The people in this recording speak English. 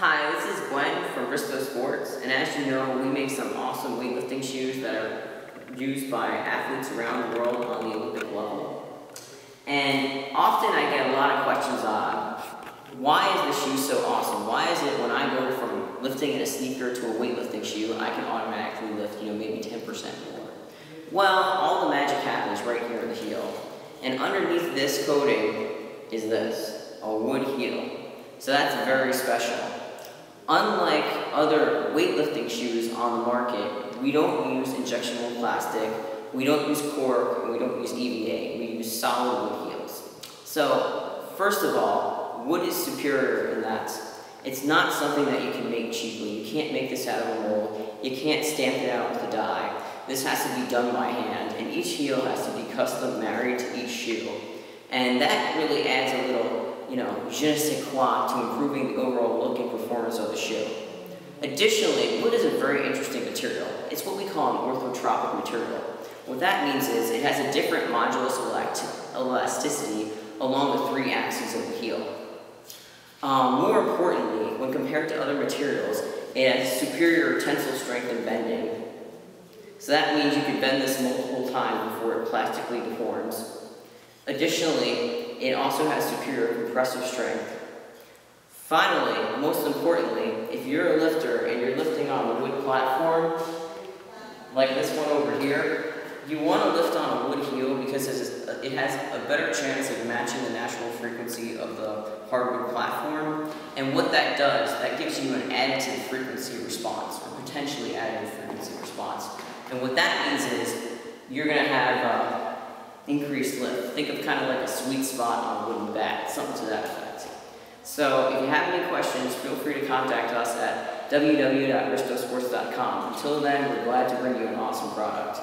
Hi, this is Gwen from Risto Sports, and as you know, we make some awesome weightlifting shoes that are used by athletes around the world on the Olympic level. And often I get a lot of questions on, why is this shoe so awesome? Why is it when I go from lifting in a sneaker to a weightlifting shoe, I can automatically lift, you know, maybe 10% more? Well, all the magic happens right here in the heel. And underneath this coating is this, a wood heel. So that's very special. Unlike other weightlifting shoes on the market, we don't use injection molded plastic, we don't use cork, and we don't use EVA. We use solid wood heels. So, first of all, wood is superior in that it's not something that you can make cheaply. You can't make this out of a mold. You can't stamp it out with a die. This has to be done by hand, and each heel has to be custom married to each shoe. And that really adds a little you know, je ne sais quoi to improving the overall look and performance of the shoe. Additionally, wood is a very interesting material. It's what we call an orthotropic material. What that means is it has a different modulus of elasticity along the three axes of the heel. Um, more importantly, when compared to other materials, it has superior tensile strength and bending. So that means you can bend this multiple times before it plastically deforms. Additionally, it also has superior compressive strength. Finally, most importantly, if you're a lifter and you're lifting on a wood platform, like this one over here, you want to lift on a wood heel because it has a better chance of matching the natural frequency of the hardwood platform. And what that does, that gives you an additive frequency response, or potentially additive frequency response. And what that means is you're going to have uh, increased lift. Think of kind of like a sweet spot on a wooden bat, something to that effect. So if you have any questions, feel free to contact us at www.ristosports.com. Until then, we're glad to bring you an awesome product.